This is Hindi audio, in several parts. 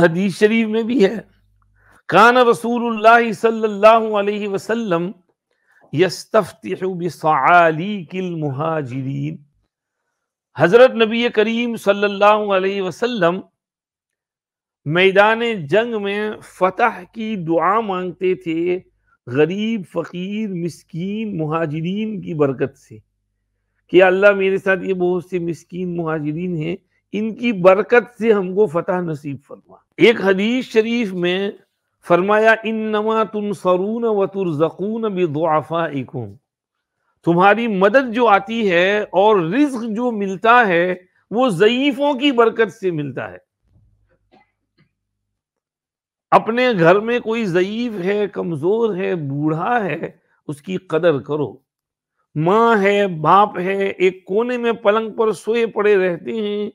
हदीस शरीफ में भी है। कान रसूलुल्लाह सल्लल्लाहु हज़रत नबी करीम सल्लल्लाहु मैदान जंग में फतह की दुआ मांगते थे गरीब, फकीर, मिस्कीन, मुहाजिरीन की बरकत से। कि अल्लाह मेरे साथ ये बहुत से मिस्कीन, मुहाजिरीन हैं इनकी बरकत से हमको फतह नसीब फरमा। एक हदीस शरीफ में फरमाया इन नमा तुम सरून व तुरजकून बेदुआफाइकुम। तुम्हारी मदद जो आती है और रिज्क जो मिलता है, वो जयीफों की बरकत से मिलता है। अपने घर में कोई ज़यीफ है, कमज़ोर है, बूढ़ा है, उसकी कदर करो। माँ है, बाप है, एक कोने में पलंग पर सोए पड़े रहते हैं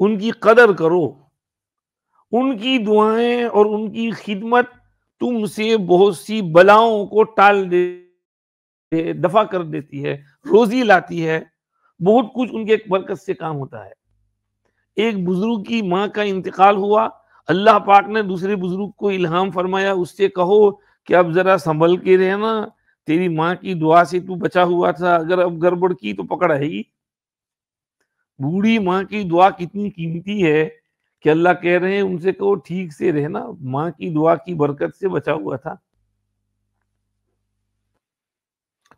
उनकी कदर करो। उनकी दुआएँ और उनकी खिदमत तुमसे बहुत सी बलाओं को टाल दे, दफ़ा कर देती है, रोजी लाती है। बहुत कुछ उनके बरकत से काम होता है। एक बुज़ुर्ग की माँ का इंतकाल हुआ। अल्लाह पाक ने दूसरे बुज़ुर्ग को इल्हाम फरमाया, उससे कहो कि अब जरा संभल के रहना। तेरी माँ की दुआ से तू बचा हुआ था। अगर अब गड़बड़ की तो पकड़ आएगी। बूढ़ी माँ की दुआ कितनी कीमती है कि अल्लाह कह रहे हैं, उनसे कहो, ठीक से रहना। माँ की दुआ की बरकत से बचा हुआ था।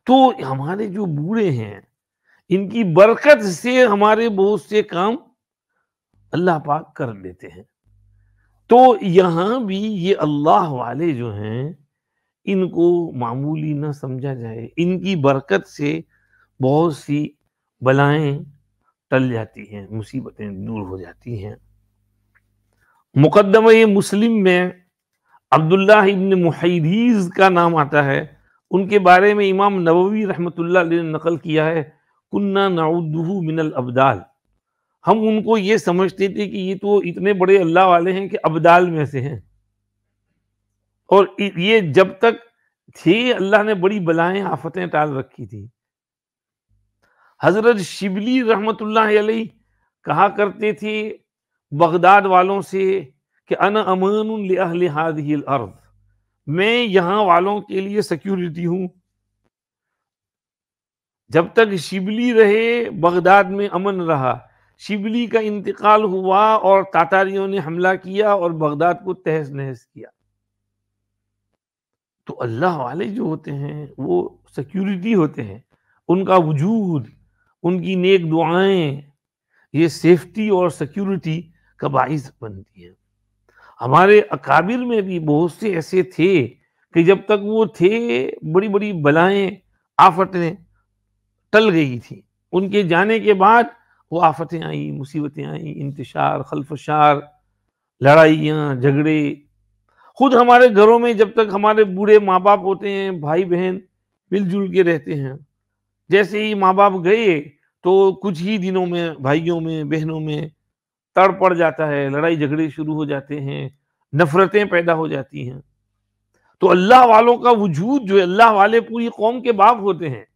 तो हमारे जो बूढ़े हैं, इनकी बरकत से हमारे बहुत से काम अल्लाह पाक कर लेते हैं। तो यहाँ भी ये अल्लाह वाले जो हैं, इनको मामूली ना समझा जाए। इनकी बरकत से बहुत सी बलाएँ टल जाती हैं, मुसीबतें दूर हो जाती हैं। मुकदम मुस्लिम में अब्दुल्ला इब्न मुहैदीज का नाम आता है। उनके बारे में इमाम नबवी रहमतुल्लाह ने नकल किया है, कुन्ना नाउदहू मिनल अब्दाल। हम उनको ये समझते थे कि ये तो इतने बड़े अल्लाह वाले हैं कि अब्दाल में से हैं। और ये जब तक थे, अल्लाह ने बड़ी बलाएँ, आफतें टाल रखी थी। हज़रत शिबली रहमत कहा करते थे बगदाद वालों से कि अन अमान अर्द, मैं यहाँ वालों के लिए सिक्योरिटी हूँ। जब तक शिबली रहे, बगदाद में अमन रहा, शिबली का इंतकाल हुआ और तातारियों ने हमला किया और बगदाद को तहस नहस किया। तो अल्लाह वाले जो होते हैं, वो सिक्योरिटी होते हैं, उनका वजूद उनकी नेक दुआएँ, ये सेफ्टी और सिक्योरिटी का बाइस बनती है। हमारे अकाबिर में भी बहुत से ऐसे थे कि जब तक वो थे बड़ी बड़ी बलाएँ, आफतें टल गई थी। उनके जाने के बाद वो आफतें आई, मुसीबतें आई, इंतशार, खलफशार, लड़ाइयाँ, झगड़े। खुद हमारे घरों में जब तक हमारे बूढ़े माँ बाप होते हैं भाई बहन मिलजुल के रहते हैं। जैसे ही माँ बाप गए तो कुछ ही दिनों में, भाइयों में, बहनों में तड़ पड़ जाता है, लड़ाई झगड़े शुरू हो जाते हैं, नफरतें पैदा हो जाती हैं। तो अल्लाह वालों का वजूद जो है, अल्लाह वाले पूरी कौम के बाप होते हैं।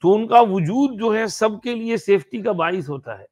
तो उनका वजूद जो है सबके लिए सेफ्टी का बाइस होता है।